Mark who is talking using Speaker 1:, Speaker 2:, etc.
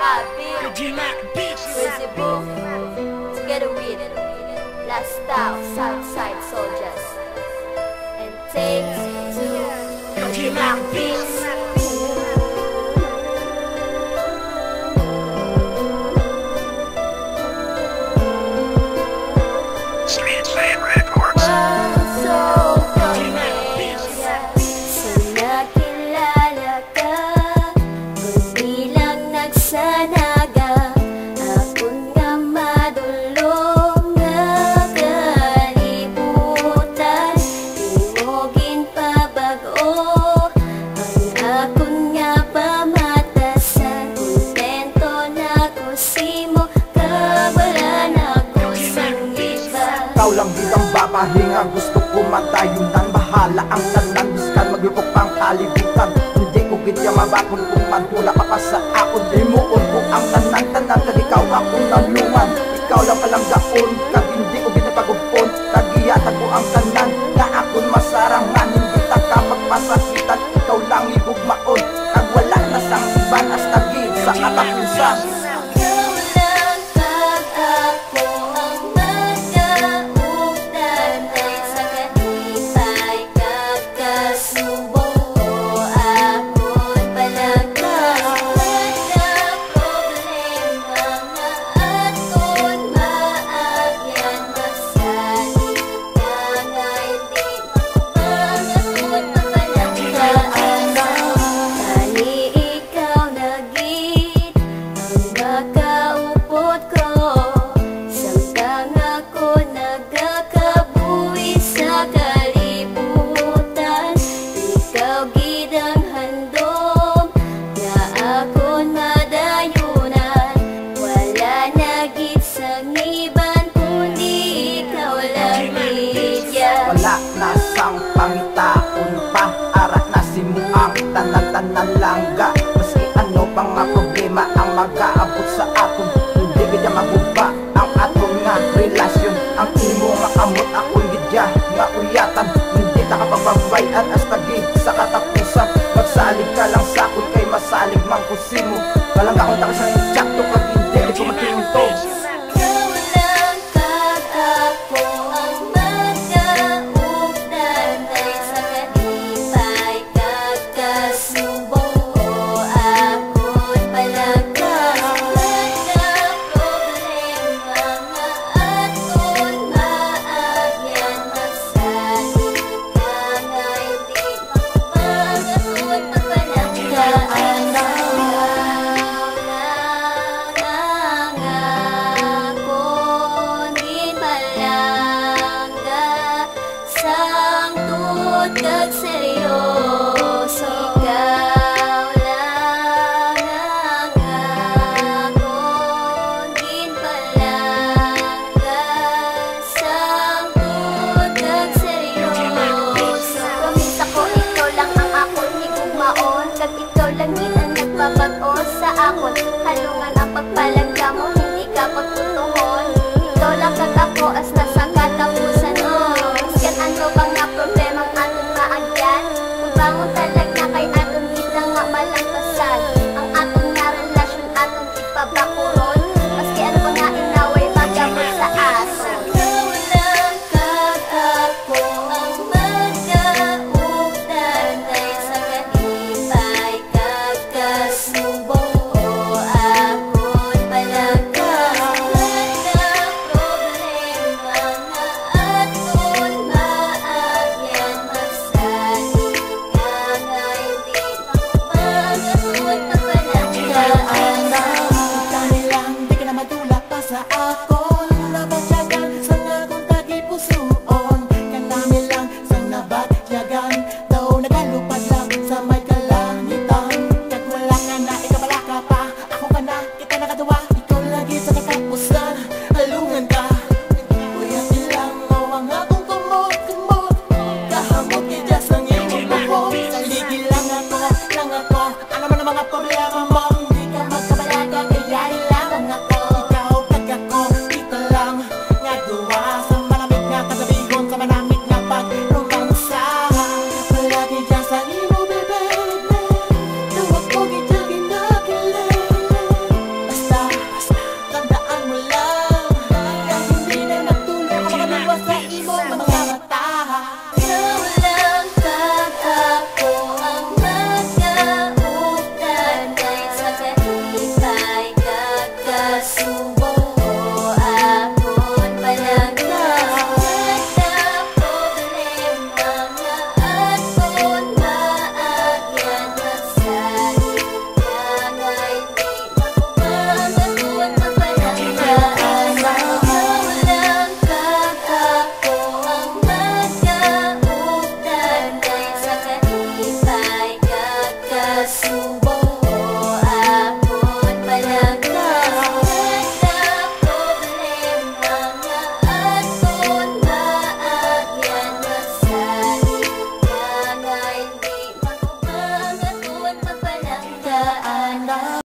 Speaker 1: I Crazy Boo Together with Last Style Southside Soldiers. And take to G-Mac Beats
Speaker 2: lang bilang babahinga. Gusto ko matayunan Bahala ang tanan Biskan maglupok pang kalibutan Hindi ko gitya mabakon Kung magmula ka pa sa akon Limuon ko ang tanan-tanan Kag ikaw akong naluman. Ikaw lang palang gaon Kag hindi ko ginapagupon Kagiyatan ko ang tanan Na akon masarangan tanan-tanan langga. Maski ano pa nga problema ang mag-aabot sa aton Hindi gidya maguba ang aton nga relasyon. Ang imo nga kamot akong gidya nga uyatan Hindi ta kapagbabayan hasta gid sa katapusan. Magsalig ka lang sa akon kay masalig mang kusimo. Walang akong takot
Speaker 1: mga problema